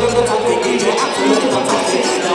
Absolutely fantastic.